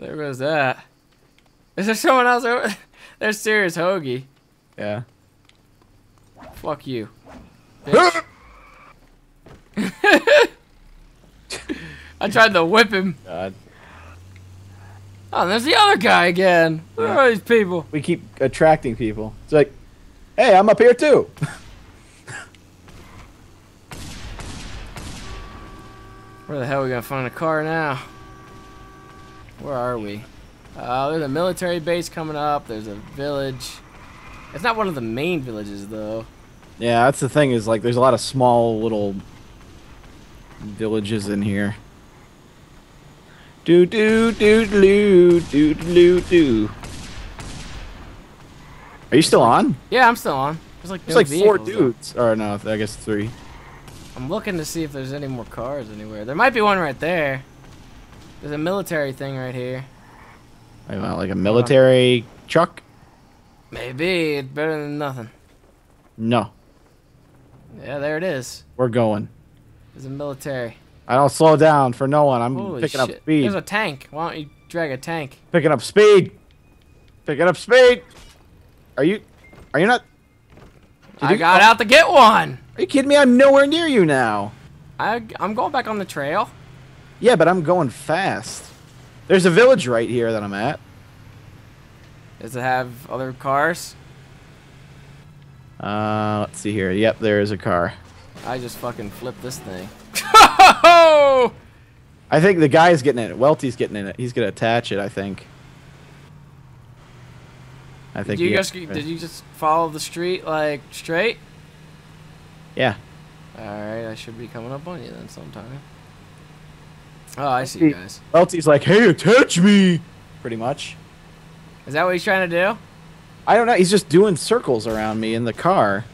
There goes that. Is there someone else over? There's serious hoagie. Yeah. Fuck you. I tried to whip him. God. Oh, there's the other guy again. Where Yeah. are these people? We keep attracting people. It's like, hey, I'm up here too. Where the hell are we gonna find a car now? Where are we? Uh, there's a military base coming up. There's a village. It's not one of the main villages though. yeah, that's the thing is like there's a lot of small little villages in here. Do do do do do do do. Are you still on? Yeah, I'm still on. There's like, There's no like four vehicles, though. dudes. Or no, I guess three. I'm looking to see if there's any more cars anywhere. There might be one right there. There's a military thing right here. I want like a military truck. Maybe it's better than nothing. No, Yeah, there it is. we're going. There's a military. I don't slow down for no one. I'm Holy picking shit. up speed. There's a tank. Why don't you drag a tank? Picking up speed. Picking up speed. Are you? Are you not? Did I you- got oh, out to get one. Are you kidding me? I'm nowhere near you now. I, I'm going back on the trail. Yeah, but I'm going fast. There's a village right here that I'm at. Does it have other cars? Uh, let's see here. Yep, there is a car. I just fucking flipped this thing. I think the guy's getting in it. Welty's getting in it. He's gonna attach it. I think. I Did think. you he- just did you just follow the street like straight? Yeah. All right, I should be coming up on you then sometime. Oh, I see you guys. Welty's like, "Hey, attach me." Pretty much. Is that what he's trying to do? I don't know. He's just doing circles around me in the car.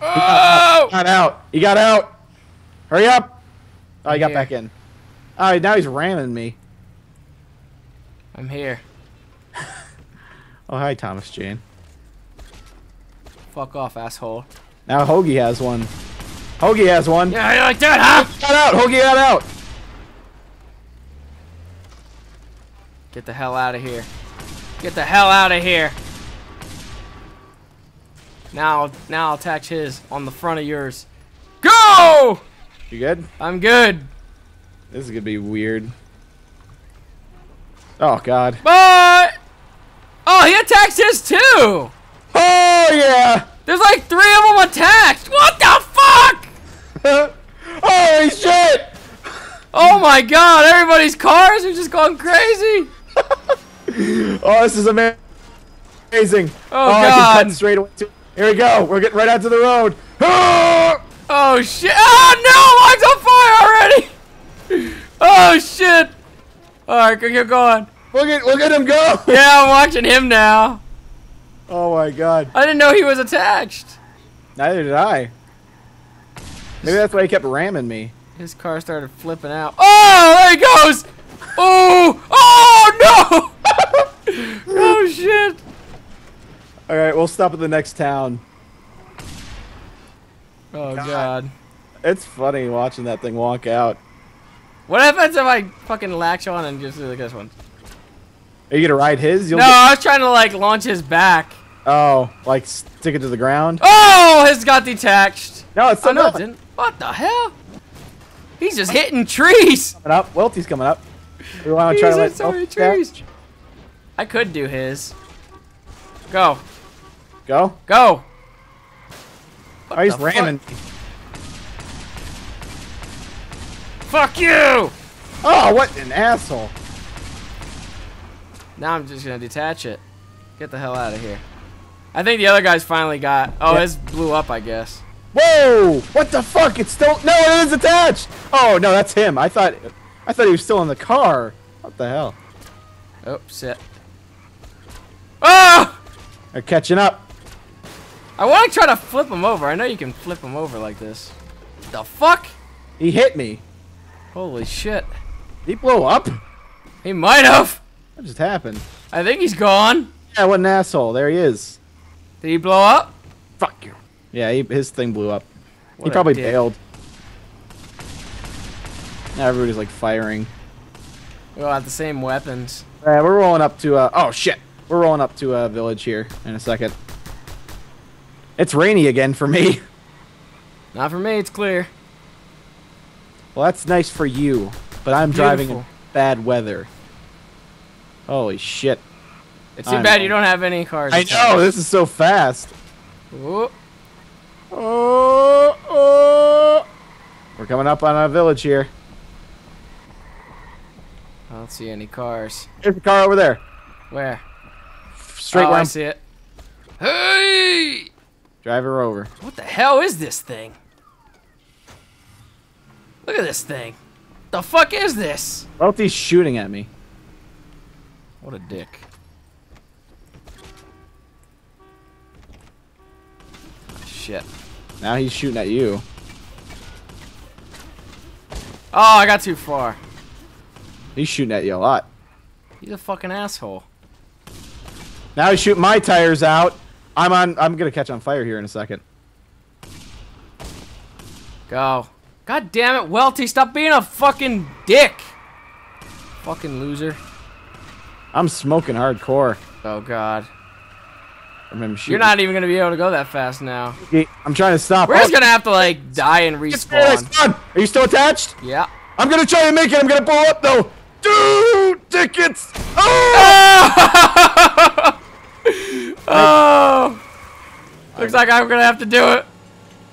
Oh! Got out. He got out. Hurry up. Oh, he got Here. back in. Oh, now he's ramming me. I'm here. Oh, hi, Thomas Jane. Fuck off, asshole. Now Hoagie has one. Hoagie has one. Yeah, you like that, huh? Got out. Hoagie got out. Get the hell out of here. Get the hell out of here. Now, now I'll attach his on the front of yours. Go! You good? I'm good. This is gonna be weird. Oh God. Bye! Oh, he attacks his too! Oh yeah. There's like three of them attached! What the? Holy shit! Oh my god, everybody's cars are just going crazy! Oh, this is ama- amazing. Oh, oh, I can God. cut straight away. To- Here we go. We're getting right out to the road. Oh shit! Oh no, mine's on fire already! Oh shit! Alright, go keep going. Look at look at him go. Yeah, I'm watching him now. Oh my God. I didn't know he was attached. Neither did I. Maybe that's why he kept ramming me. His car started flipping out. Oh, there he goes! Oh! Oh no! oh shit! All right, we'll stop at the next town. Oh God. god. It's funny watching that thing walk out. What happens if I fucking latch on and just do like this one? Are you gonna ride his? You'll No, I was trying to like launch his back. oh, like stick it to the ground? Oh, his got detached. No, it's Oh no, it didn't. What the hell? He's just hitting trees. Coming up. Welty's coming up. We want to try to let so many down? trees. I could do his. Go, Go. go. What Oh, he's the fuck? ramming. Fuck you! Oh, what an asshole. Now I'm just gonna detach it. Get the hell out of here. I think the other guys finally got. Oh, Yeah. his blew up, I guess. Whoa! What the fuck? It's still no, it is attached. Oh no, that's him. I thought, I thought he was still in the car. What the hell? Oh, shit. Oh! They're catching up. I want to try to flip him over. I know you can flip him over like this. The fuck? He hit me. Holy shit. Did he blow up? He might have. What just happened? I think he's gone. Yeah, what an asshole. There he is. Did he blow up? Fuck you. Yeah, he, his thing blew up. What he probably dick. bailed. Now everybody's like firing. We all have the same weapons. Uh, we're rolling up to, uh, oh shit. We're rolling up to a village here in a second. It's rainy again for me. Not for me, it's clear. Well, that's nice for you, but I'm driving in bad weather. Holy shit. It's too I bad you don't have any cars. I know, this is so fast. Whoop. Oh, oh. We're coming up on a village here. I don't see any cars. There's a car over there. Where? Straight oh, I line. see it. Hey! Drive her over. What the hell is this thing? Look at this thing. The fuck is this? Welty's shooting at me. What a dick. Shit. Now he's shooting at you. Oh, I got too far. He's shooting at you a lot. He's a fucking asshole. Now he's shooting my tires out. I'm on. I'm gonna catch on fire here in a second. Go. God damn it, Welty, stop being a fucking dick. Fucking loser. I'm smoking hardcore Oh god. You're not even gonna be able to go that fast now. I'm trying to stop. We're Oh, just gonna have to like die and it's there, it's respawn. Are you still attached? Yeah. I'm gonna try and make it. I'm gonna blow up though. Dude, tickets. Oh! oh! Oh! Looks like I'm gonna have to do it.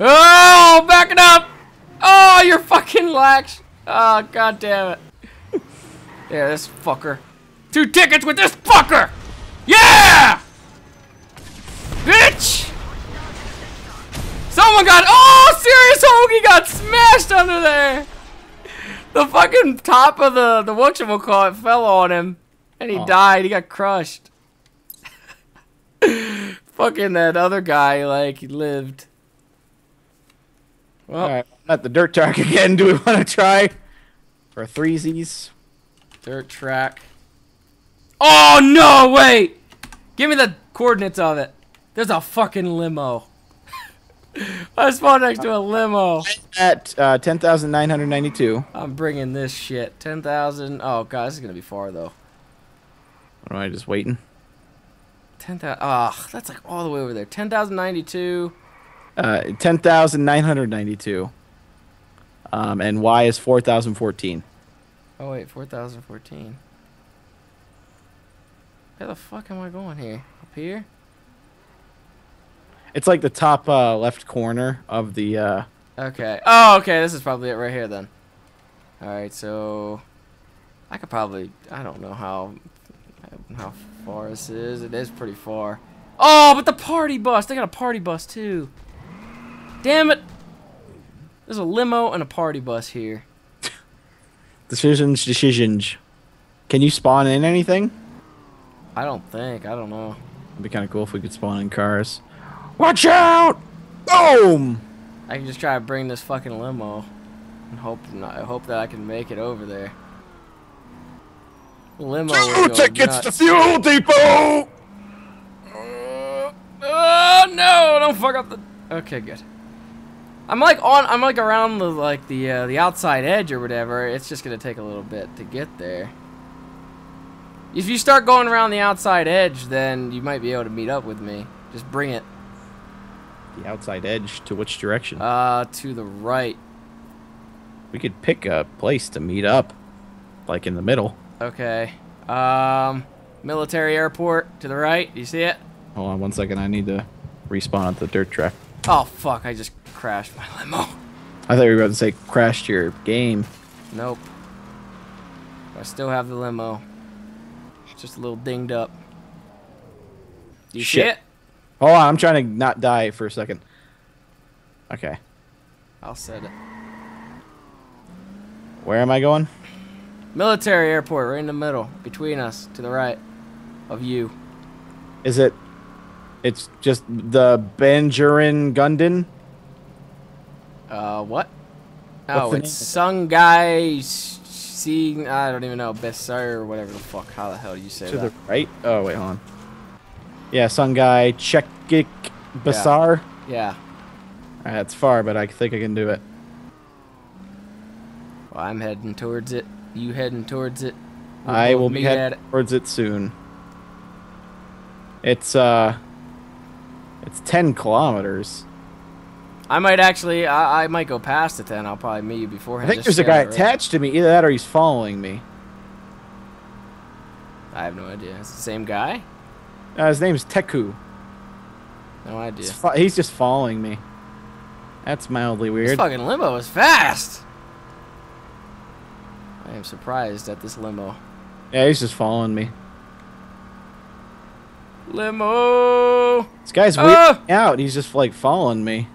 Oh, back it up! Oh, you're fucking lax. Oh, god damn it. Yeah, this fucker. Two tickets with this fucker! Yeah! Serious got smashed under there! The fucking top of the, the whatchamacallit fell on him. And he Oh. died. He got crushed. Fucking that other guy, like, he lived. Well, All right, I'm at the dirt track again. Do we want to try for threesies? dirt track. Oh, no, wait! Give me the coordinates of it. There's a fucking limo. I spawned next to a limo. At uh, ten thousand nine hundred ninety-two. I'm bringing this shit. 10,000. Oh, god, this is going to be far, though. Am I just waiting? 10,000. Ah, that's like all the way over there. 10,092. Uh, ten thousand nine hundred ninety-two. Um, and Y is four thousand fourteen. Oh, wait, 4,014. Where the fuck am I going here? Up here? It's like the top uh, left corner of the. Uh, Okay. Oh, okay. This is probably it right here then. All right. So I could probably. I don't know how how far this is. It is pretty far. Oh, but the party bus. They got a party bus too. Damn it. There's a limo and a party bus here. decisions, decisions. Can you spawn in anything? I don't think. I don't know. It'd be kind of cool if we could spawn in cars. Watch out! Boom! I can just try to bring this fucking limo and hope not, I hope that I can make it over there. Limo. Two tickets to. Fuel Depot! Oh no! Don't fuck up the. Okay, good. I'm like on. I'm like around the like the uh, the outside edge or whatever. It's just gonna take a little bit to get there. If you start going around the outside edge, then you might be able to meet up with me. Just bring it. The outside edge to which direction? Uh, to the right. we could pick a place to meet up. Like in the middle. Okay. Um, military airport to the right. You see it? Hold on one second. I need to respawn at the dirt track. Oh fuck! I just crashed my limo. I thought you were about to say crashed your game. Nope. I still have the limo. It's just a little dinged up. Do you see Shit. it? Hold on. I'm trying to not die for a second. Okay. I'll set it. Where am I going? Military airport, right in the middle, between us, to the right of you. Is it? It's just the Benjamin Gundin. Uh, what? Oh, it's name? Sungai See, I don't even know, Besar or whatever the fuck. How the hell do you say To that? To the right? Oh wait, hold on. Yeah, some guy Chekik Basar. Yeah. Alright, that's far, but I think I can do it. Well, I'm heading towards it. You heading towards it. We'll I will be heading towards it soon. It's uh, it's ten kilometers. I might actually. I, I might go past it then. I'll probably meet you beforehand. I think there's a guy stay on the road. attached to me. Either that or he's following me. I have no idea. It's the same guy. Uh, his name's Teku. No idea. He's, just following me. That's mildly weird. This fucking limo is fast. I am surprised at this limo. Yeah, he's just following me. Limo. This guy's weirding out. He's just like following me.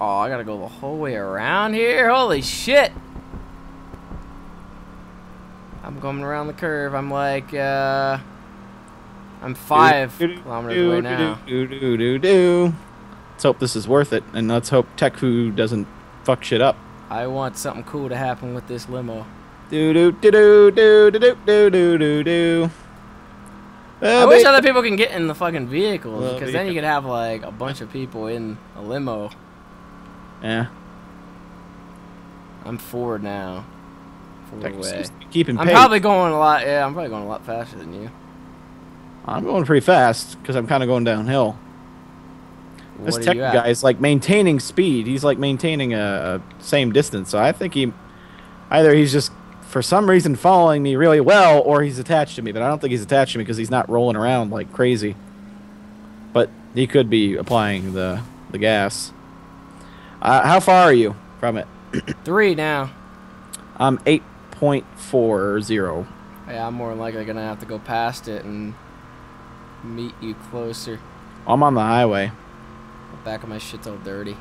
Oh, I gotta go the whole way around here. Holy shit. I'm going around the curve. I'm like, uh, I'm five kilometers away now. Do, do, do, do, do. Let's hope this is worth it, and let's hope Teku doesn't fuck shit up. I want something cool to happen with this limo. Do do do do do do do do do do. I wish other people can get in the fucking vehicles because we then you could have like a bunch of people in a limo. Yeah, I'm forward now. Forward Teku away. seems to be keeping I'm pace. probably going a lot. Yeah, I'm probably going a lot faster than you. I'm going pretty fast because I'm kind of going downhill. This What are tech guy is like maintaining speed. He's like maintaining a, a same distance. So I think he either he's just for some reason following me really well, or he's attached to me. But I don't think he's attached to me because he's not rolling around like crazy. But he could be applying the the gas. Uh, how far are you from it? Three now. I'm eight point four zero. Yeah, I'm more than likely gonna have to go past it and meet you closer. I'm on the highway. The back of my shit's all dirty.